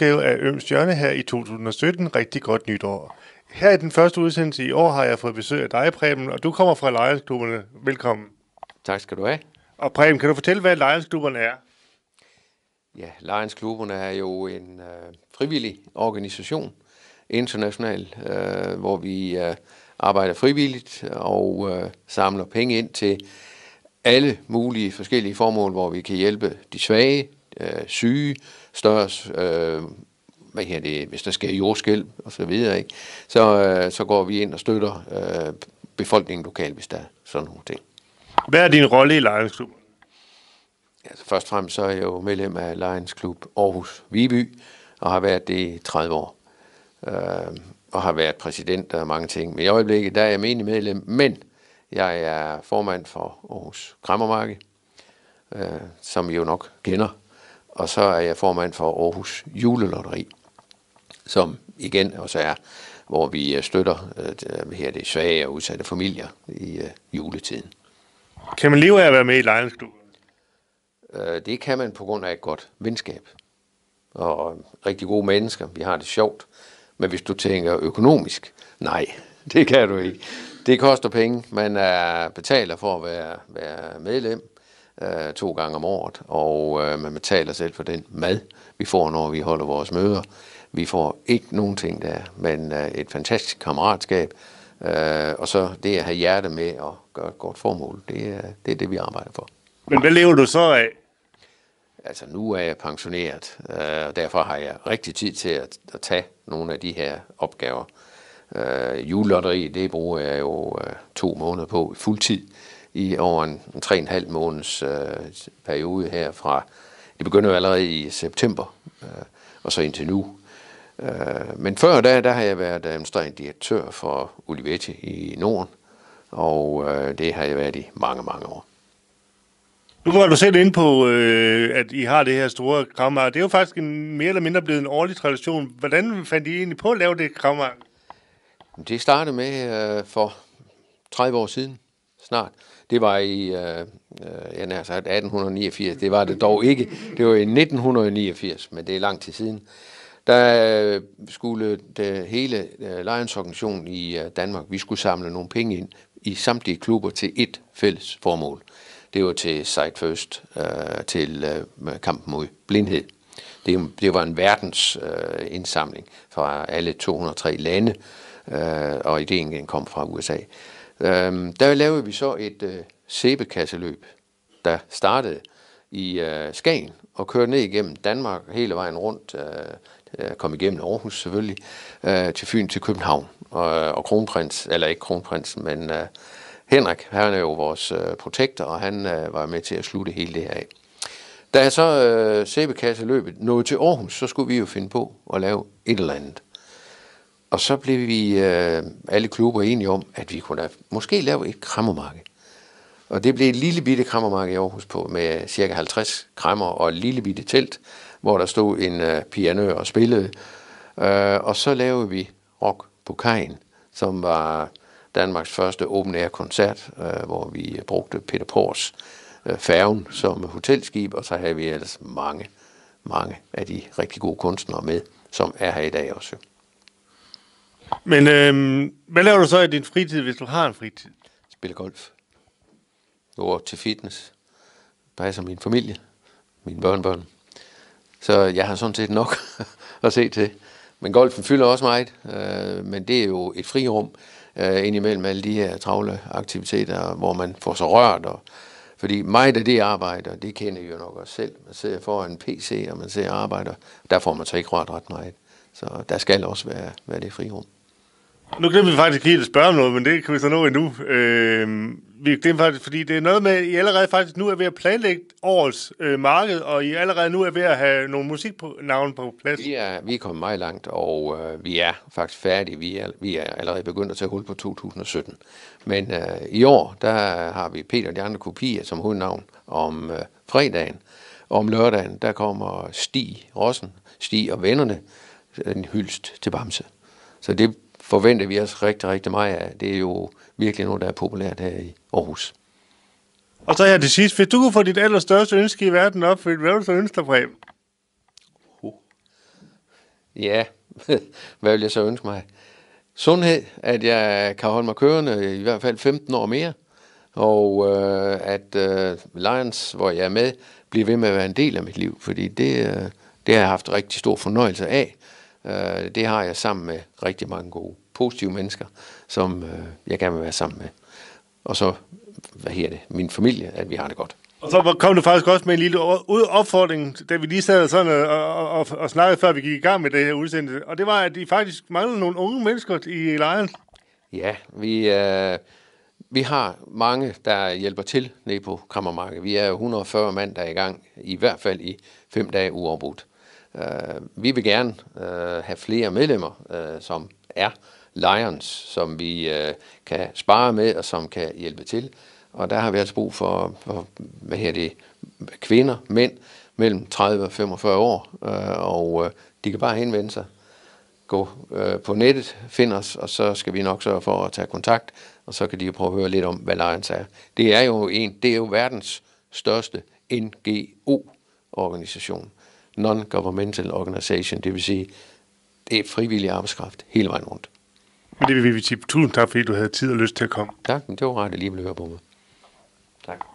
udgave af Øms Hjørne her i 2017. Rigtig godt nytår. Her i den første udsendelse i år har jeg fået besøg af dig, Preben, og du kommer fra Lions-klubberne. Velkommen. Tak skal du have. Og Preben, kan du fortælle, hvad Lions-klubberne er? Ja, Lions-klubberne er jo en øh, frivillig organisation, international, øh, hvor vi øh, arbejder frivilligt og øh, samler penge ind til alle mulige forskellige formål, hvor vi kan hjælpe de svage, øh, syge, større, øh, hvad her det, hvis der sker jordskælv og så videre, ikke? Så, øh, så går vi ind og støtter øh, befolkningen lokalt, hvis der er sådan nogle ting. Hvad er din rolle i Lions Klub? Altså, først og fremmest så er jeg jo medlem af Lions Klub Aarhus Viby, og har været det i 30 år. Øh, og har været præsident og mange ting. Men i øjeblikket, der er jeg menig medlem, men jeg er formand for Aarhus Krammermarked, øh, som I jo nok kender. Og så er jeg formand for Aarhus Julelotteri, som igen også er, hvor vi øh, støtter øh, her det svage og udsatte familier i øh, juletiden. Kan man leve af at være med i Lions Klub? Øh, det kan man på grund af et godt venskab og rigtig gode mennesker. Vi har det sjovt. Men hvis du tænker økonomisk, nej, det kan du ikke. Det koster penge. Man er betaler for at være, være medlem øh, to gange om året, og øh, man betaler selv for den mad, vi får, når vi holder vores møder. Vi får ikke nogen ting der, men øh, et fantastisk kammeratskab, øh, og så det at have hjerte med at gøre et godt formål, det er, det er det, vi arbejder for. Men hvad lever du så af? Altså nu er jeg pensioneret, øh, og derfor har jeg rigtig tid til at, at tage nogle af de her opgaver. Øh, julelotteri, det bruger jeg jo øh, to måneder på fuldtid i over en, en tre og en halv måneds øh, periode her fra, det begynder jo allerede i september, øh, og så indtil nu. Øh, men før da, der har jeg været administrerende direktør for Olivetti i Norden, og øh, det har jeg været i mange, mange år. Nu var du selv inde på, øh, at I har det her store krammer. Det er jo faktisk en, mere eller mindre blevet en årlig tradition. Hvordan fandt I egentlig på at lave det krammer? Det startede med øh, for 30 år siden snart. Det var i øh, ja, jeg nær sagt 1889. Det var det dog ikke. Det var i 1989, men det er lang tid siden. Der øh, skulle det hele øh, Lions organisation i øh, Danmark, vi skulle samle nogle penge ind i samtlige klubber til et fælles formål. Det var til Sight First, øh, til øh, kampen mod blindhed. Det, det var en verdens øh, indsamling fra alle 203 lande, øh, og ideen kom fra USA. Øh, der lavede vi så et øh, sæbekasseløb, der startede i øh, Skagen og kørte ned igennem Danmark hele vejen rundt, øh, øh kom igennem Aarhus selvfølgelig, øh, til Fyn til København. Og, øh, og kronprins, eller ikke kronprins, men øh, Henrik, han er jo vores øh, protektor, og han øh, var med til at slutte hele det her af. Da jeg så øh, sæbekasse nåede til Aarhus, så skulle vi jo finde på at lave et eller andet. Og så blev vi øh, alle klubber enige om, at vi kunne måske lave et krammermarked. Og det blev et lille bitte krammermarked i Aarhus på med cirka 50 krammer og et lille bitte telt, hvor der stod en øh, pianør og spillede. Øh, og så lavede vi Rock på Kajen, som var Danmarks første open air koncert, øh, hvor vi brugte Peter Pors øh, færgen som hotelskib, og så havde vi ellers mange, mange af de rigtig gode kunstnere med, som er her i dag også. Men øhm, hvad laver du så i din fritid, hvis du har en fritid? Spiller golf. Går til fitness. Passer min familie. Mine børnebørn. Så jeg har sådan set nok at se til. Men golfen fylder også meget. Øh, men det er jo et frirum øh, indimellem alle de her travle aktiviteter, hvor man får sig rørt. Og, fordi meget af det arbejder, det kender I jo nok også selv. Man sidder foran en PC, og man ser arbejder. Der får man så ikke rørt ret meget. Så der skal også være, være det frirum. Nu glemte vi faktisk helt at spørge om noget, men det kan vi så nå endnu. Øh, vi glemte faktisk, fordi det er noget med, at I allerede faktisk nu er ved at planlægge årets øh, marked, og I allerede nu er ved at have nogle musiknavne på plads. Vi er, vi er kommet meget langt, og øh, vi er faktisk færdige. Vi er, vi er allerede begyndt at tage hul på 2017. Men øh, i år, der har vi Peter og de andre kopier som hovednavn om øh, fredagen. Og om lørdagen, der kommer Stig Rossen, Stig og vennerne, øh, en hyldst til Bamse. Så det forventer vi os rigtig, rigtig meget af. Det er jo virkelig noget, der er populært her i Aarhus. Og så her til sidst, hvis du kunne få dit allerstørste ønske i verden op, hvad vil du så ønske dig, Preben? Uh. Ja, hvad vil jeg så ønske mig? Sundhed, at jeg kan holde mig kørende i hvert fald 15 år mere, og øh, at øh, Lions, hvor jeg er med, bliver ved med at være en del af mit liv, fordi det, øh, det har jeg haft rigtig stor fornøjelse af. Øh, det har jeg sammen med rigtig mange gode, positive mennesker, som øh, jeg gerne vil være sammen med. Og så, hvad her det, min familie, at vi har det godt. Og så kom du faktisk også med en lille opfordring, da vi lige sad sådan og, og, og, og snakkede, før vi gik i gang med det her udsendelse. Og det var, at I faktisk mangler nogle unge mennesker i lejren. Ja, vi, øh, vi har mange, der hjælper til nede på Krammermarkedet. Vi er 140 mand, der er i gang, i hvert fald i fem dage uafbrudt. Uh, vi vil gerne uh, have flere medlemmer, uh, som er Lions, som vi øh, kan spare med og som kan hjælpe til. Og der har vi altså brug for, for hvad her det, kvinder, mænd mellem 30 og 45 år, øh, og øh, de kan bare henvende sig gå øh, på nettet, find os, og så skal vi nok sørge for at tage kontakt, og så kan de jo prøve at høre lidt om, hvad Lions er. Det er jo, en, det er jo verdens største NGO-organisation. Non-Governmental Organization, det vil sige, det er frivillig arbejdskraft hele vejen rundt. Men det vil vi sige tusind tak, fordi du havde tid og lyst til at komme. Tak, det var rart, at lige ville høre på mig. Tak.